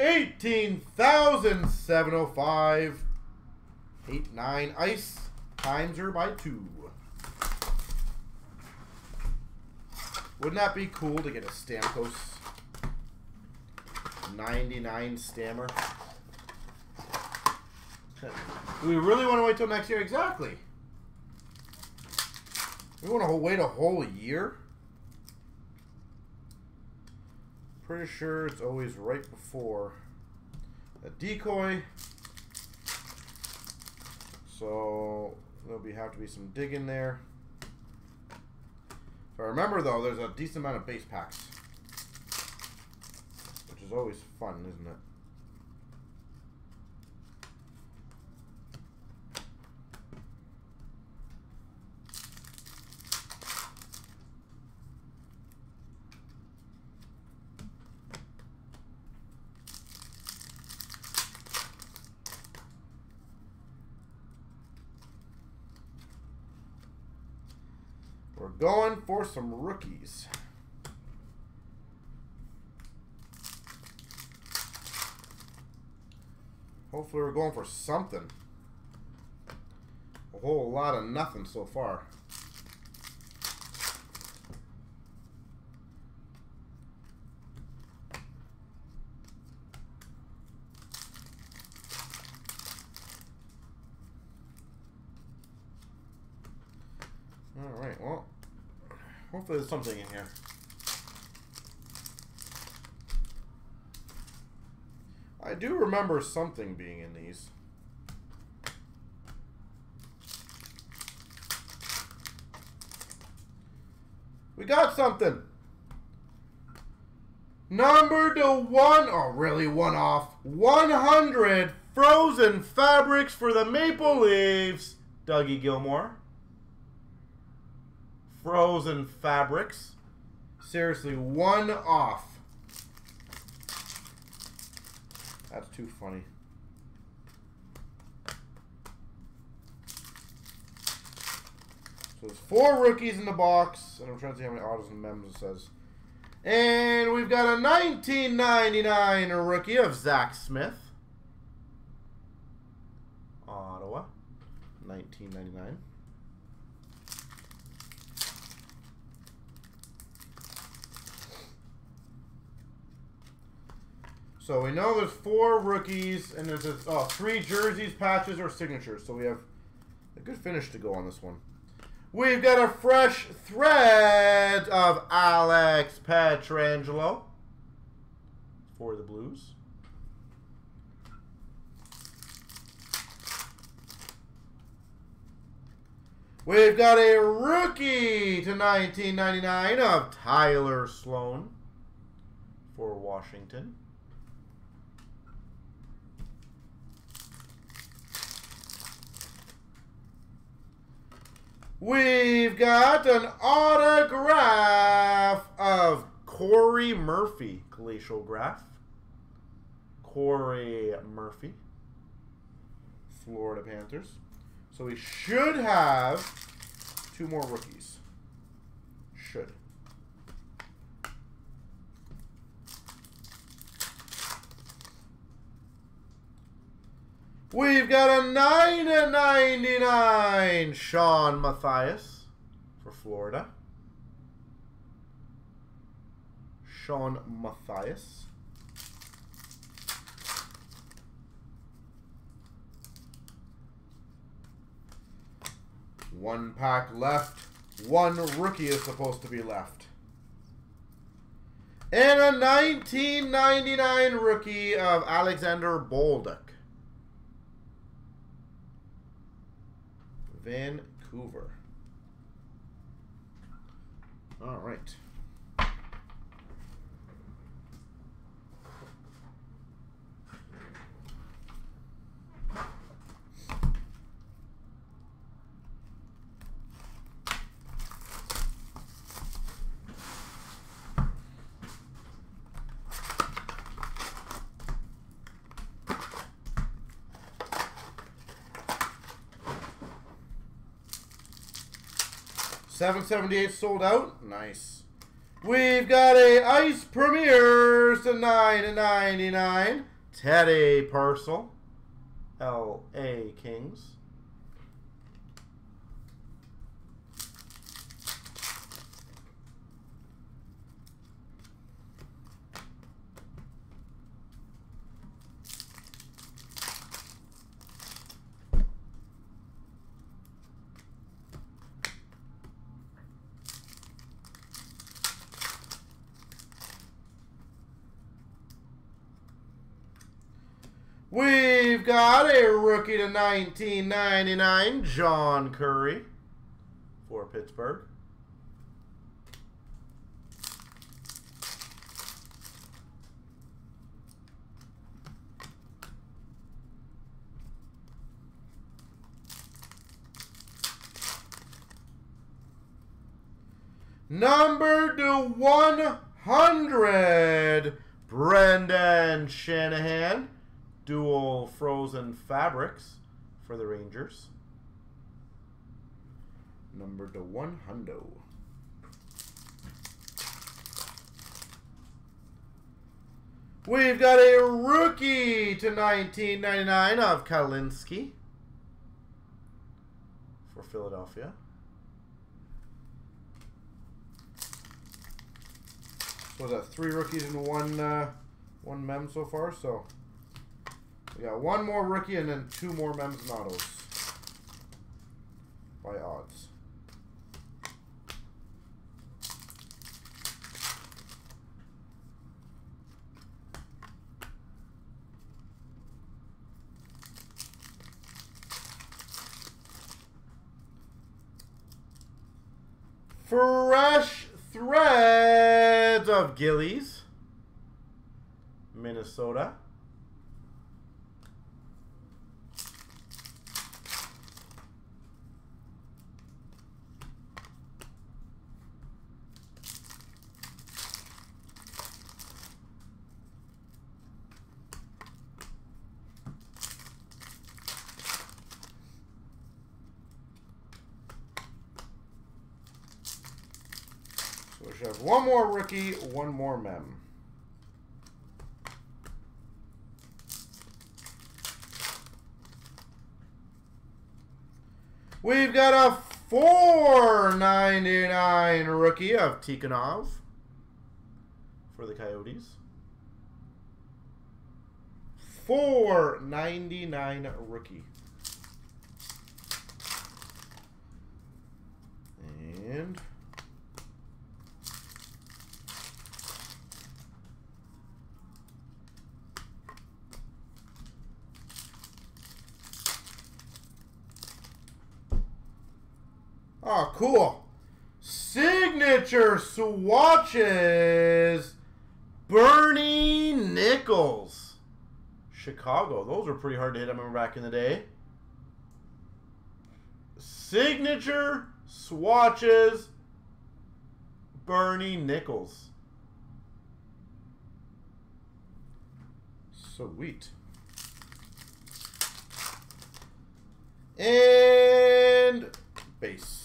18,705. 8, 9 ice. Times her by 2. Wouldn't that be cool to get a Stamkos 99 Stammer? Do we really want to wait till next year? Exactly. We want to wait a whole year? Pretty sure it's always right before a decoy. So there'll be have to be some digging there. If I remember though, there's a decent amount of base packs. Which is always fun, isn't it? We're going for some rookies. Hopefully we're going for something. A whole lot of nothing so far. Alright, well, hopefully there's something in here. I do remember something being in these. We got something. Number to one, oh really, one off. 100 Frozen Fabrics for the Maple Leafs. Dougie Gilmour. Frozen Fabrics. Seriously, one off. That's too funny. So there's four rookies in the box, and I'm trying to see how many autos and mems it says. And we've got a 1999 rookie of Zach Smith. Ottawa. 1999. So we know there's four rookies, and there's this, oh, three jerseys, patches, or signatures. So we have a good finish to go on this one. We've got a fresh thread of Alex Pietrangelo for the Blues. We've got a rookie to 1999 of Tyler Sloan for Washington. We've got an autograph of Cory Murphy, Glacial Graph. Cory Murphy, Florida Panthers. So we should have two more rookies. Should. We've got a 9 99 Shawn Matthias for Florida. Shawn Matthias. One pack left. One rookie is supposed to be left. And a 1999 rookie of Alexander Bolduc. Vancouver. All right. Seven seventy eight sold out. Nice. We've got a Ice Premiers to 9.99. Teddy Purcell. L.A. Kings. We've got a rookie to 1999, John Curry for Pittsburgh. Number to 100, Brendan Shanahan dual frozen fabrics for the Rangers. Number to one hundo. We've got a rookie to 1999 of Kalinski for Philadelphia. So that three rookies and one uh, one mem so far. So we got one more rookie and then two more Mems autos. By odds. Fresh threads of Gillies, Minnesota. Should have one more rookie, one more mem. We've got a 499 rookie of Tikhonov for the Coyotes. 499 rookie. And Oh, cool. Signature swatches. Bernie Nicholls. Chicago. Those were pretty hard to hit. I remember back in the day. Signature swatches. Bernie Nicholls. Sweet. And base.